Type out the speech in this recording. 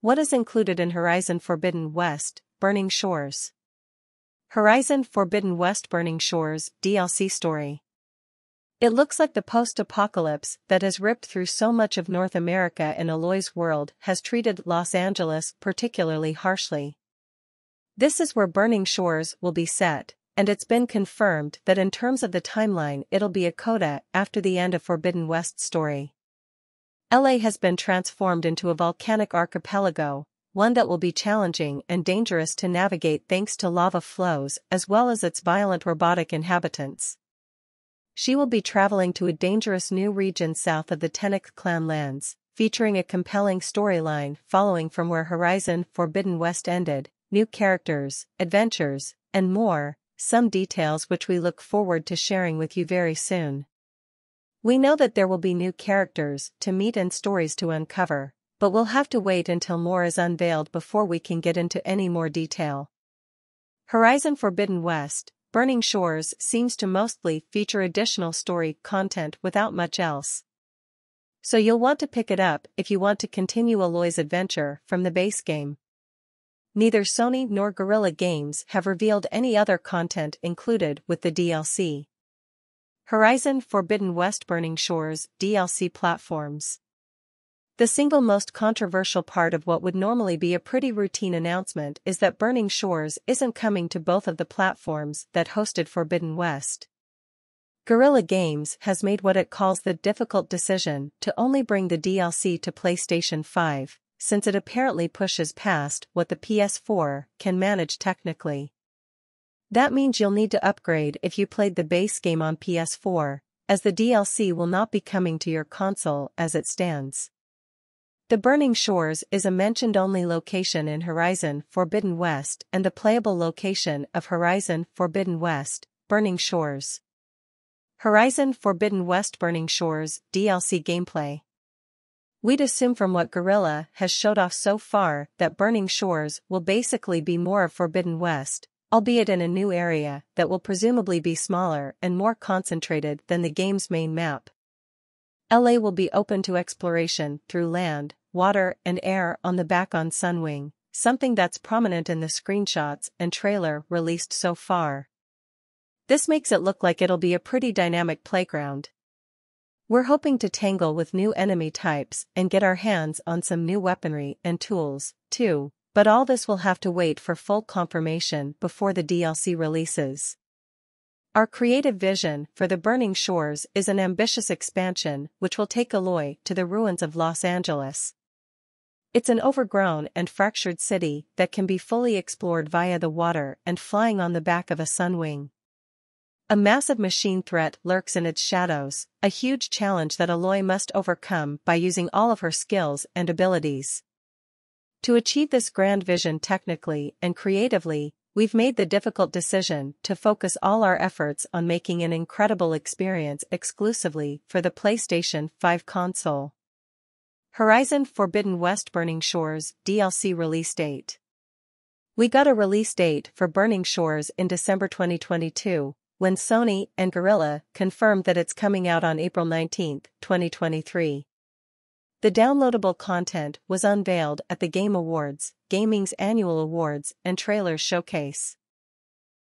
What is included in Horizon Forbidden West, Burning Shores? Horizon Forbidden West Burning Shores DLC story. It looks like the post-apocalypse that has ripped through so much of North America in Aloy's world has treated Los Angeles particularly harshly. This is where Burning Shores will be set, and it's been confirmed that in terms of the timeline it'll be a coda after the end of Forbidden West story. LA has been transformed into a volcanic archipelago, one that will be challenging and dangerous to navigate thanks to lava flows as well as its violent robotic inhabitants. She will be traveling to a dangerous new region south of the Tenakth clan lands, featuring a compelling storyline following from where Horizon Forbidden West ended, new characters, adventures, and more, some details which we look forward to sharing with you very soon. We know that there will be new characters to meet and stories to uncover, but we'll have to wait until more is unveiled before we can get into any more detail. Horizon Forbidden West, Burning Shores seems to mostly feature additional story content without much else. So you'll want to pick it up if you want to continue Aloy's adventure from the base game. Neither Sony nor Guerrilla Games have revealed any other content included with the DLC. Horizon Forbidden West Burning Shores DLC platforms. The single most controversial part of what would normally be a pretty routine announcement is that Burning Shores isn't coming to both of the platforms that hosted Forbidden West. Guerrilla Games has made what it calls the difficult decision to only bring the DLC to PlayStation 5, since it apparently pushes past what the PS4 can manage technically. That means you'll need to upgrade if you played the base game on PS4, as the DLC will not be coming to your console as it stands. The Burning Shores is a mentioned-only location in Horizon Forbidden West and the playable location of Horizon Forbidden West, Burning Shores. Horizon Forbidden West Burning Shores DLC gameplay We'd assume from what Guerrilla has showed off so far that Burning Shores will basically be more of Forbidden West, albeit in a new area that will presumably be smaller and more concentrated than the game's main map. LA will be open to exploration through land, water and air on the back on Sunwing, something that's prominent in the screenshots and trailer released so far. This makes it look like it'll be a pretty dynamic playground. We're hoping to tangle with new enemy types and get our hands on some new weaponry and tools, too, but all this will have to wait for full confirmation before the DLC releases. Our creative vision for the Burning Shores is an ambitious expansion which will take Aloy to the ruins of Los Angeles. It's an overgrown and fractured city that can be fully explored via the water and flying on the back of a sunwing. A massive machine threat lurks in its shadows, a huge challenge that Aloy must overcome by using all of her skills and abilities. To achieve this grand vision technically and creatively, we've made the difficult decision to focus all our efforts on making an incredible experience exclusively for the PlayStation 5 console. Horizon Forbidden West Burning Shores DLC release date. We got a release date for Burning Shores in December 2022, when Sony and Guerrilla confirmed that it's coming out on April 19, 2023. The downloadable content was unveiled at the Game Awards, gaming's annual awards and trailers showcase.